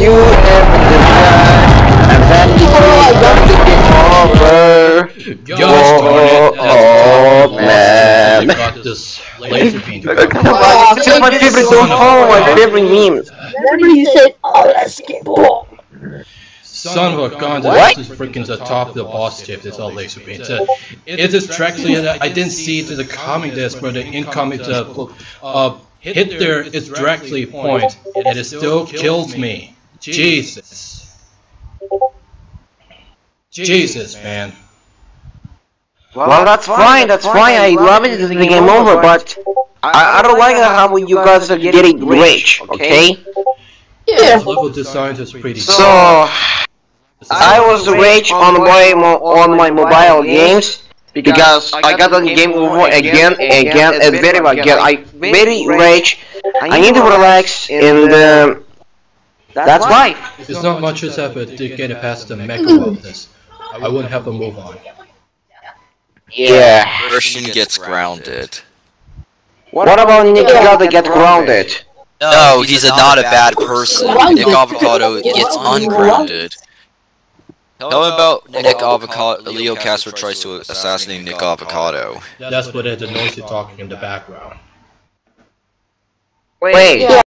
Got you and the guy, and then you got to get over. Gosh darn it, that's Oh, man. Got this laser beam Come on, this my favorite don't my favorite memes. Remember you said, oh, let's get ball. Son of a gun, What? this is freaking the top of the boss chip, this all laser beam. It's a, it is directly, I didn't see it to the coming disc but the incoming, uh, uh, hit there is directly point, and it still kills me. Jesus. Jesus, man. Well, that's fine, that's fine, I love it, it's the game over, but I, I don't like how you guys are getting rich, okay? Yeah. Level design is pretty So, I was rich on my, on my mobile games, because I got on game over again, again, and very again, I very rich, I need to relax, and um, that's why. It's not much as effort to get past the mega mm-hmm. of this. I wouldn't have to move on. Yeah. Christian gets grounded. What about Nikigata get grounded? No, he's a, not a bad person. Nick Avocado gets ungrounded. Tell him about Nick Avocado. Leo Castro tries to assassinate Nick Avocado. That's what it, the noisy talking in the background. Wait, Yeah.